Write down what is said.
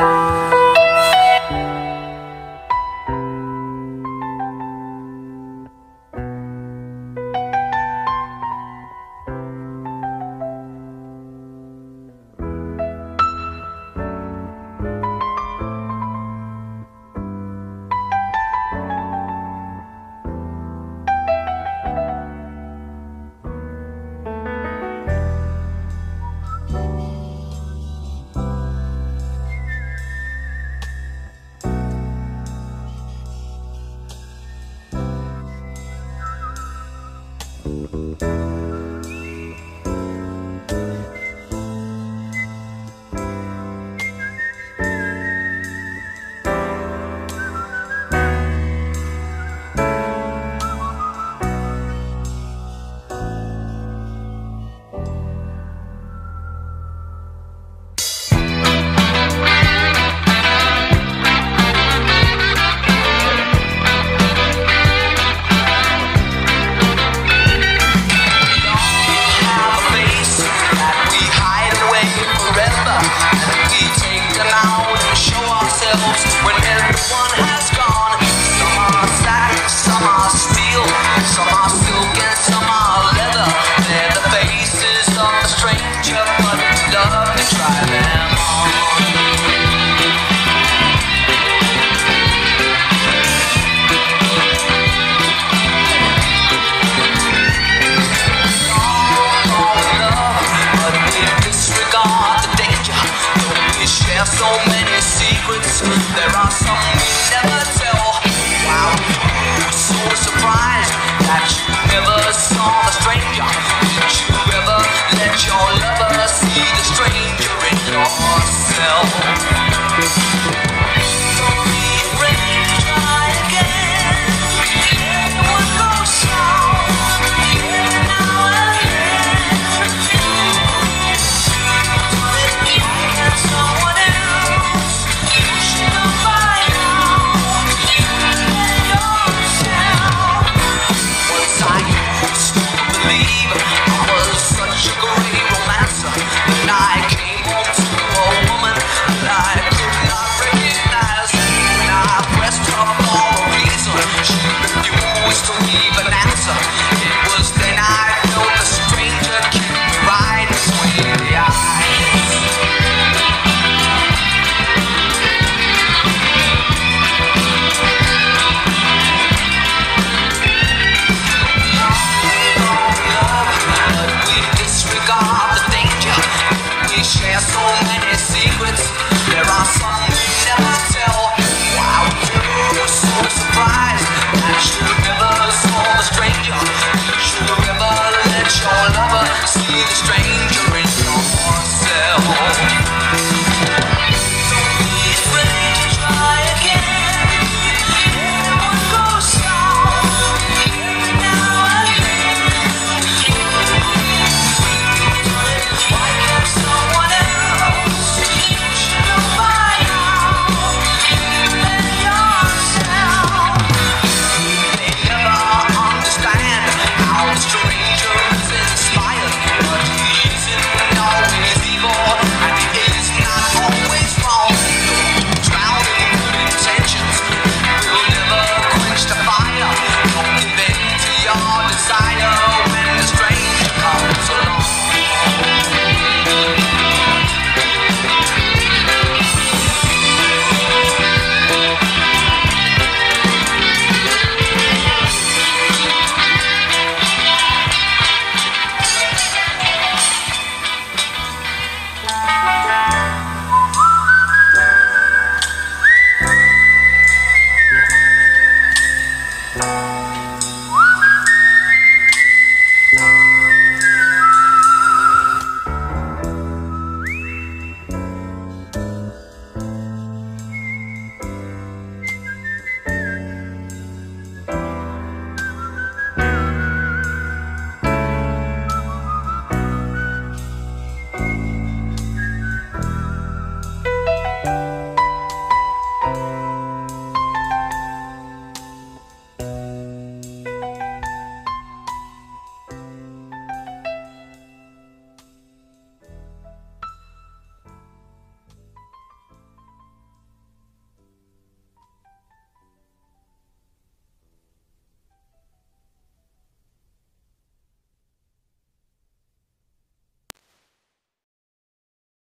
Bye. Música stranger in yourself. It was then